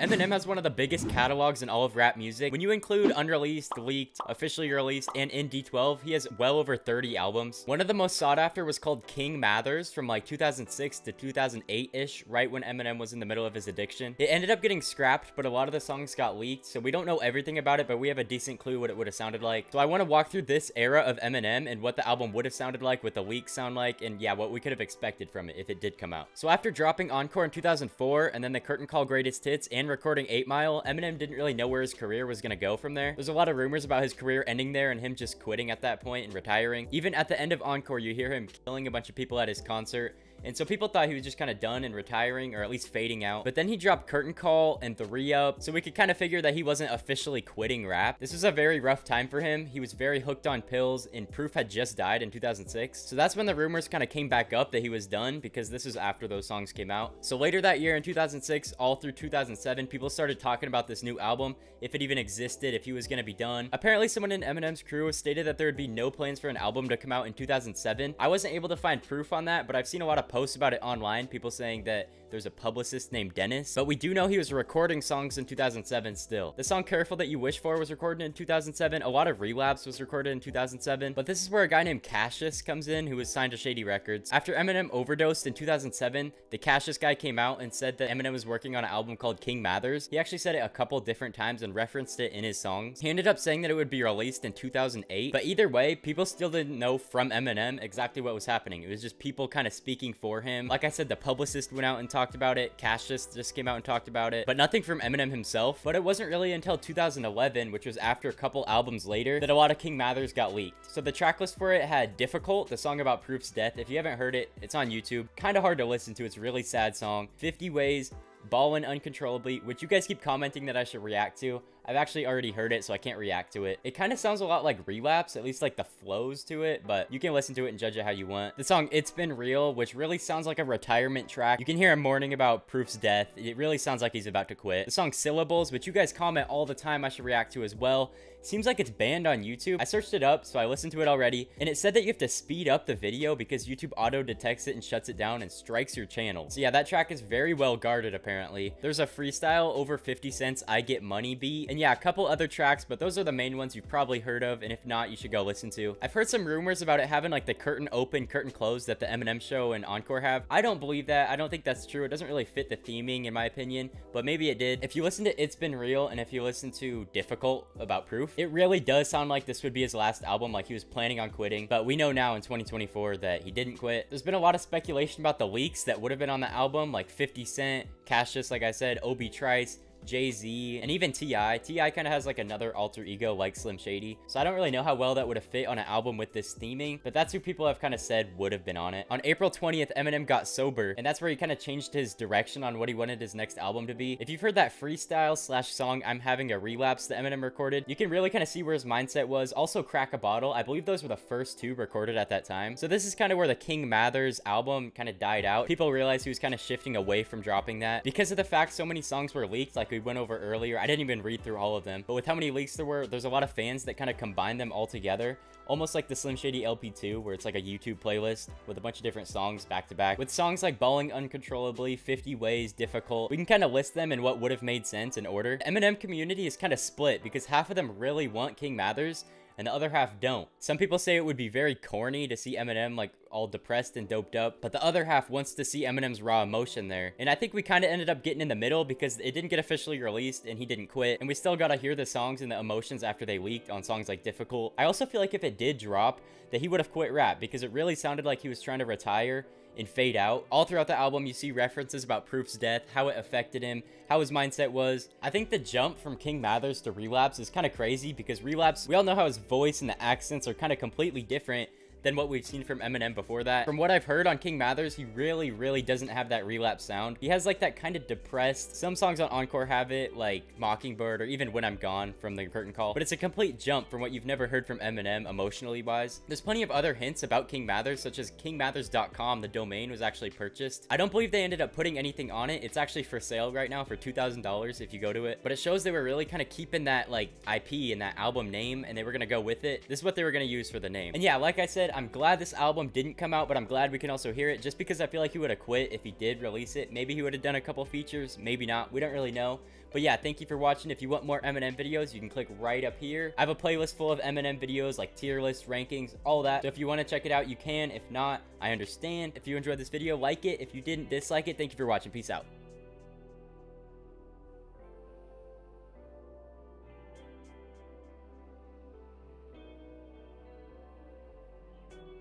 Eminem has one of the biggest catalogs in all of rap music. When you include unreleased, leaked, officially released, and in D12, he has well over 30 albums. One of the most sought after was called King Mathers from like 2006 to 2008-ish, right when Eminem was in the middle of his addiction. It ended up getting scrapped, but a lot of the songs got leaked, so we don't know everything about it, but we have a decent clue what it would have sounded like. So I want to walk through this era of Eminem and what the album would have sounded like, what the leaks sound like, and yeah, what we could have expected from it if it did come out. So after dropping Encore in 2004, and then the Curtain Call Greatest Hits, and recording 8 Mile, Eminem didn't really know where his career was to go from there. There's a lot of rumors about his career ending there and him just quitting at that point and retiring. Even at the end of Encore, you hear him killing a bunch of people at his concert and so people thought he was just kind of done and retiring or at least fading out. But then he dropped Curtain Call and The Re-Up. So we could kind of figure that he wasn't officially quitting rap. This was a very rough time for him. He was very hooked on pills and Proof had just died in 2006. So that's when the rumors kind of came back up that he was done because this was after those songs came out. So later that year in 2006, all through 2007, people started talking about this new album, if it even existed, if he was going to be done. Apparently someone in Eminem's crew stated that there would be no plans for an album to come out in 2007. I wasn't able to find proof on that, but I've seen a lot of posts about it online, people saying that there's a publicist named Dennis, but we do know he was recording songs in 2007 still. The song Careful That You Wish For was recorded in 2007. A lot of Relapse was recorded in 2007, but this is where a guy named Cashis comes in who was signed to Shady Records. After Eminem overdosed in 2007, the Cashis guy came out and said that Eminem was working on an album called King Mathers. He actually said it a couple different times and referenced it in his songs. He ended up saying that it would be released in 2008, but either way, people still didn't know from Eminem exactly what was happening. It was just people kind of speaking for him. Like I said, the publicist went out and talked about it. Cashis just came out and talked about it, but nothing from Eminem himself. But it wasn't really until 2011, which was after a couple albums later, that a lot of King Mathers got leaked. So the tracklist for it had Difficult, the song about Proof's death. If you haven't heard it, it's on YouTube. Kind of hard to listen to. It's a really sad song. 50 Ways, Ballin' Uncontrollably, which you guys keep commenting that I should react to. I've actually already heard it, so I can't react to it. It kind of sounds a lot like Relapse, at least like the flows to it, but you can listen to it and judge it how you want. The song It's Been Real, which really sounds like a retirement track. You can hear him mourning about Proof's death. It really sounds like he's about to quit. The song Syllables, which you guys comment all the time I should react to as well. Seems like it's banned on YouTube. I searched it up, so I listened to it already, and it said that you have to speed up the video because YouTube auto detects it and shuts it down and strikes your channel. So yeah, that track is very well guarded apparently. There's a freestyle over 50 cents I Get Money beat, and yeah, a couple other tracks, but those are the main ones you've probably heard of, and if not, you should go listen to. I've heard some rumors about it having like the curtain open, curtain closed that the Eminem show and Encore have. I don't believe that. I don't think that's true. It doesn't really fit the theming in my opinion, but maybe it did. If you listen to It's Been Real, and if you listen to Difficult about Proof, it really does sound like this would be his last album, like he was planning on quitting, but we know now in 2024 that he didn't quit. There's been a lot of speculation about the leaks that would have been on the album, like 50 Cent, Cashis, like I said, Obi Trice, Jay-Z, and even T.I. T.I. kind of has like another alter ego like Slim Shady. So I don't really know how well that would have fit on an album with this theming, but that's who people have kind of said would have been on it. On April 20th, Eminem got sober, and that's where he kind of changed his direction on what he wanted his next album to be. If you've heard that freestyle slash song I'm Having a Relapse that Eminem recorded, you can really kind of see where his mindset was. Also Crack a Bottle, I believe those were the first two recorded at that time. So this is kind of where the King Mathers album kind of died out. People realized he was kind of shifting away from dropping that. Because of the fact so many songs were leaked, like we went over earlier. I didn't even read through all of them, but with how many leaks there were, there's a lot of fans that kind of combine them all together, almost like the Slim Shady LP2, where it's like a YouTube playlist with a bunch of different songs back to back. With songs like Balling Uncontrollably, 50 Ways, Difficult, we can kind of list them in what would have made sense in order. Eminem community is kind of split because half of them really want King Mathers, and the other half don't. Some people say it would be very corny to see Eminem like all depressed and doped up, but the other half wants to see Eminem's raw emotion there. And I think we kind of ended up getting in the middle because it didn't get officially released and he didn't quit, and we still gotta hear the songs and the emotions after they leaked on songs like Difficult. I also feel like if it did drop, that he would have quit rap because it really sounded like he was trying to retire and fade out. All throughout the album, you see references about Proof's death, how it affected him, how his mindset was. I think the jump from King Mathers to Relapse is kind of crazy because Relapse, we all know how his voice and the accents are kind of completely different than what we've seen from Eminem before that. From what I've heard on King Mathers, he really, really doesn't have that relapse sound. He has like that kind of depressed, some songs on Encore have it, like Mockingbird or even When I'm Gone from the Curtain Call, but it's a complete jump from what you've never heard from Eminem emotionally wise. There's plenty of other hints about King Mathers, such as kingmathers.com, the domain was actually purchased. I don't believe they ended up putting anything on it. It's actually for sale right now for $2,000 if you go to it, but it shows they were really kind of keeping that like IP and that album name and they were going to go with it. This is what they were going to use for the name. And yeah, like I said, I'm glad this album didn't come out, but I'm glad we can also hear it just because I feel like he would have quit if he did release it. Maybe he would have done a couple features, maybe not. We don't really know. But yeah, thank you for watching. If you want more Eminem videos, you can click right up here. I have a playlist full of Eminem videos like tier lists, rankings, all that. So if you want to check it out, you can. If not, I understand. If you enjoyed this video, like it. If you didn't dislike it, thank you for watching. Peace out.